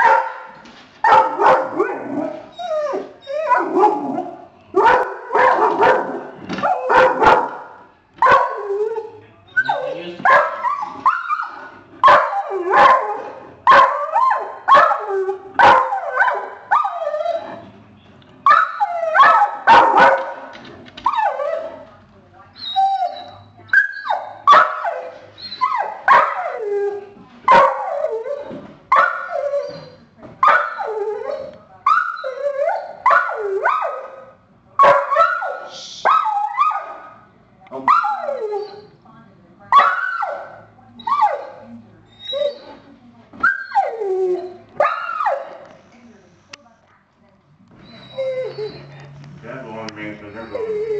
Ah! That long man says.